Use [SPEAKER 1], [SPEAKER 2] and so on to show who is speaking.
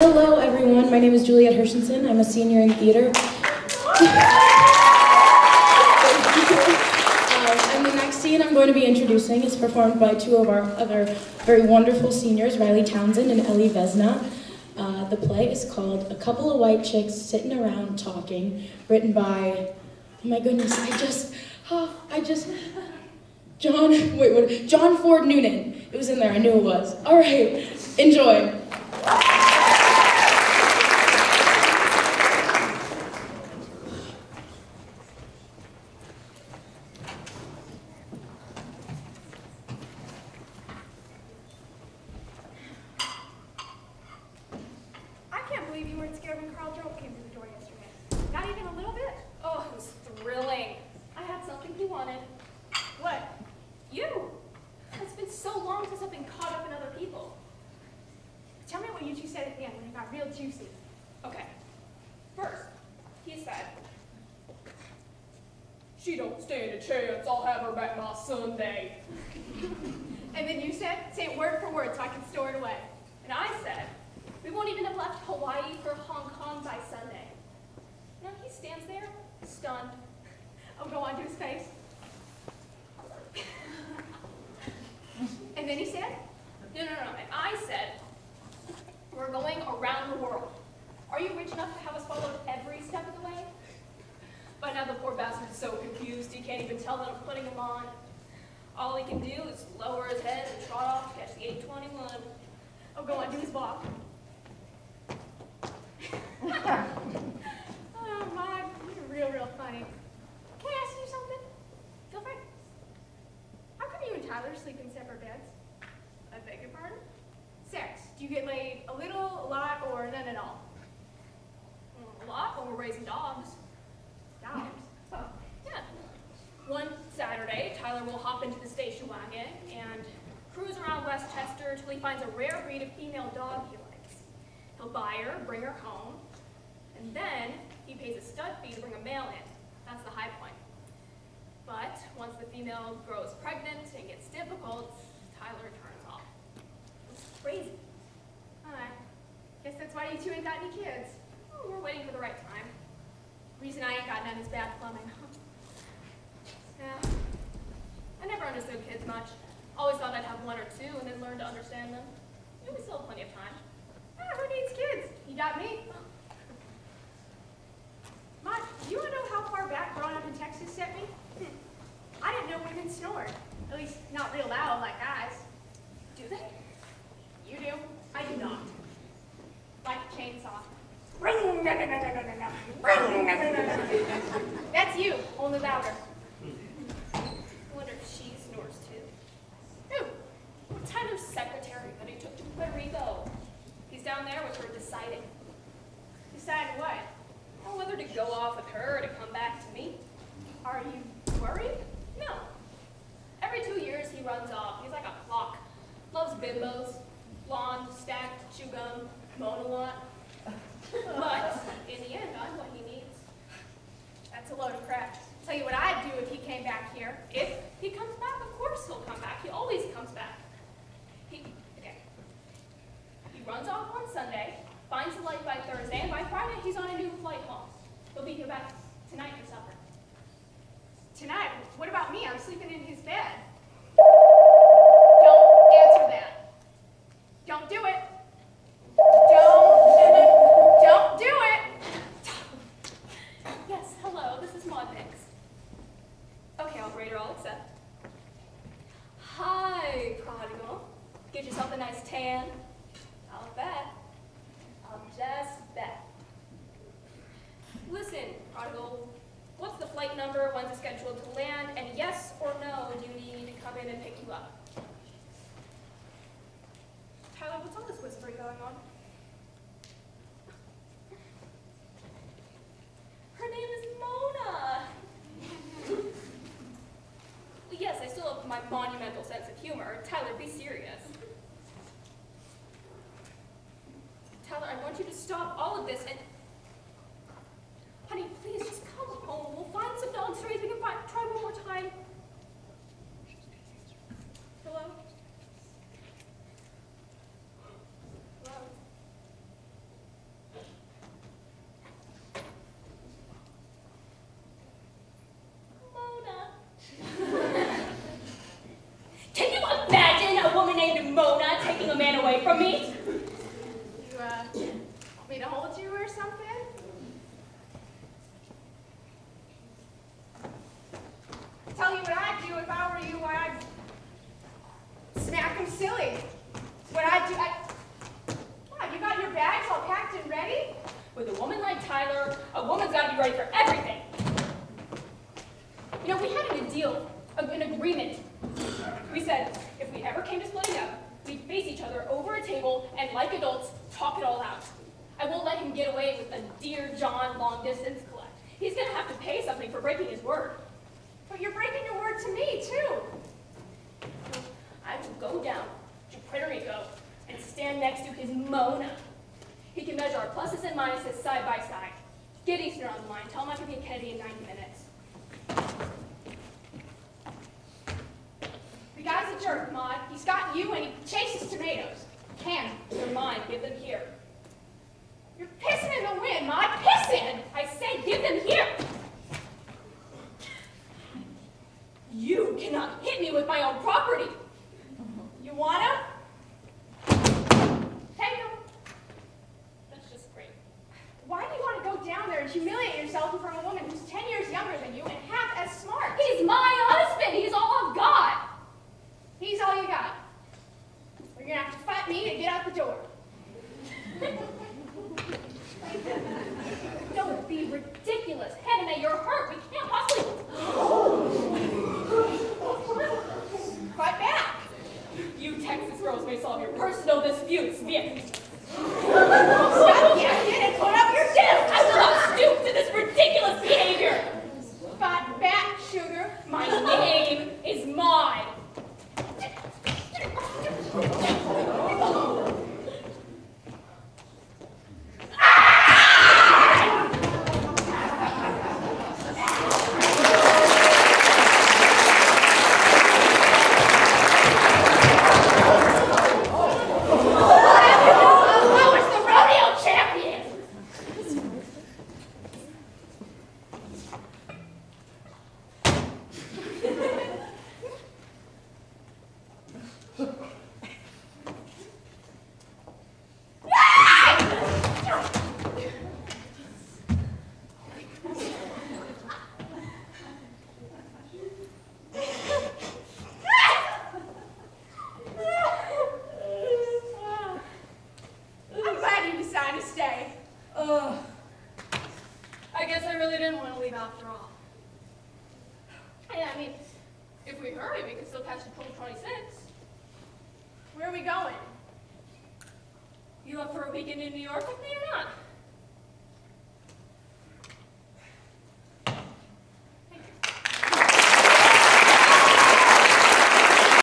[SPEAKER 1] Hello, everyone. My name is Juliet Hershenson. I'm a senior in theater. Uh, and the next scene I'm going to be introducing is performed by two of our other very wonderful seniors, Riley Townsend and Ellie Vesna. Uh, the play is called A Couple of White Chicks Sitting Around Talking, written by, oh my goodness, I just, oh, I just, John, wait, what, John Ford Noonan. It was in there, I knew it was. All right, enjoy.
[SPEAKER 2] I can't believe you weren't scared when Carl Joe came through the door yesterday. Not even a little bit?
[SPEAKER 3] Oh, it was thrilling. I had something he wanted.
[SPEAKER 2] What?
[SPEAKER 3] You! It's been so long since I've been caught up in other people.
[SPEAKER 2] Tell me what you two said at the end when it got real juicy.
[SPEAKER 3] Okay. First, he said, She don't stand a chance. I'll have her back by Sunday.
[SPEAKER 2] And then you said, say it word for word so I can store it away.
[SPEAKER 3] And I said, We won't even have left Hawaii for Hong Kong by Sunday. Now he stands there, stunned.
[SPEAKER 2] Oh, go on to his face. and then he said,
[SPEAKER 3] No, no, no. And I said, We're going around the world. Are you rich enough to have us follow every step of the way? By now the poor bastard's so confused he can't even tell that I'm putting him on. All he can do is lower his head and trot off to catch the 821.
[SPEAKER 2] oh, go on do his walk. oh, my, you're real, real funny. Can I ask you something?
[SPEAKER 3] Feel free.
[SPEAKER 2] How come you and Tyler sleep separate beds?
[SPEAKER 3] I beg your pardon?
[SPEAKER 2] Sex. Do you get laid a little, a lot, or none at all?
[SPEAKER 3] Mm, A lot when we're raising dogs.
[SPEAKER 2] Dogs.
[SPEAKER 3] Yeah. One Saturday, Tyler will hop into the station wagon and cruise around Westchester till he finds a rare breed of female dog he likes. He'll buy her, bring her home, and then he pays a stud fee to bring a male in. That's the high point. But once the female grows pregnant and gets difficult, Tyler turns off. It's crazy.
[SPEAKER 2] Alright. Guess that's why you two ain't got any kids.
[SPEAKER 3] Oh, we're waiting for the right time.
[SPEAKER 2] Reason I ain't got none is bad plumbing.
[SPEAKER 3] Yeah. I never understood kids much. Always thought I'd have one or two and then learn to understand them. Yeah, we still have plenty of time.
[SPEAKER 2] Ah, who needs kids? You got me. Mom, you wanna know how far back growing up in Texas sent me? Hmm. I didn't know women snored. At least not real loud like guys.
[SPEAKER 3] Do they?
[SPEAKER 2] You do? I do not. Like a chainsaw. That's you, only louder.
[SPEAKER 3] I wonder if she snores too.
[SPEAKER 2] Who?
[SPEAKER 3] Tyler's secretary that he took to Puerto Rico. He's down there with her deciding.
[SPEAKER 2] Decided what?
[SPEAKER 3] Or whether to go off with her or to come back to me.
[SPEAKER 2] Are you worried?
[SPEAKER 3] No. Every two years he runs off. He's like a clock. Loves bimbos, blonde, stacked, chew gum, moan a lot. But in the end, I'm what he needs.
[SPEAKER 2] That's a load of crap. Tell you what I'd do if he came back here.
[SPEAKER 3] If he comes back, of course he'll come back. He always comes back. He, okay. He runs off on Sunday, finds the light by Thursday, and by Friday he's on a new flight home. He'll be here back tonight for supper.
[SPEAKER 2] Tonight, what about me? I'm sleeping in his bed. Don't answer that. Don't do it. Don't, don't do it.
[SPEAKER 3] Yes, hello, this is Maud Mix. Okay, operator, I'll accept. Hi, prodigal. Get yourself a I'll bet. I'll just bet. Listen, prodigal, what's the flight number? When's it scheduled to land? And yes or no, do you need to come in and pick you up?
[SPEAKER 2] Tyler, what's all this whispering
[SPEAKER 3] I want you to stop all of this and... Honey, please, just come home. We'll find some non-stories. We can find... Try one more time. Hello? Hello? Mona. Can you imagine
[SPEAKER 2] a woman named Mona taking a man away from hold you or something? Tell you what I'd do if I were you, why I'd smack him silly. What I'd do, I... Wow, you got your bags all packed and ready?
[SPEAKER 3] With a woman like Tyler, a woman's got to be ready for everything. You know, we had a deal, an agreement. We said if we ever came to splitting up, we'd face each other over a table and, like adults, talk it all out. I won't let him get away with a Dear John long distance collect. He's gonna have to pay something for breaking his word.
[SPEAKER 2] But you're breaking your word to me, too.
[SPEAKER 3] I will go down to Puerto Rico and stand next to his Mona. He can measure our pluses and minuses side by side. Get Easter on the line. Tell him I can be Kennedy in 90 minutes.
[SPEAKER 2] The guy's a jerk, Maud. He's got you and he chases tomatoes. Can.
[SPEAKER 3] They're mine. Give them here.
[SPEAKER 2] Pissing in the wind, Maud. Pissing!
[SPEAKER 3] I say give them here! You cannot hit me with my own property!
[SPEAKER 2] You wanna? Take him.
[SPEAKER 3] That's just great.
[SPEAKER 2] Why do you want to go down there and humiliate yourself in front of a woman who's 10 years younger than you and half as smart?
[SPEAKER 3] He's my husband! He's all I've got!
[SPEAKER 2] He's all you got. Or you're gonna have to fight me to get out the door.
[SPEAKER 3] Don't be ridiculous. Hedda, you're hurt. We can't possibly...
[SPEAKER 2] Fight back.
[SPEAKER 3] You Texas girls may solve your personal disputes via...
[SPEAKER 2] Stop yakking and put up your shoes.
[SPEAKER 3] I will not stoop to this ridiculous behavior!
[SPEAKER 2] Fight back, sugar.
[SPEAKER 3] My name is Maud. I was the rodeo champion!
[SPEAKER 2] I'm glad you decided to stay.
[SPEAKER 3] Ugh. I guess I really didn't want to leave after all. Yeah, I mean, if we hurry, we can still catch the 1226.
[SPEAKER 2] Where are we going?
[SPEAKER 3] You up for a weekend in New York with me or not?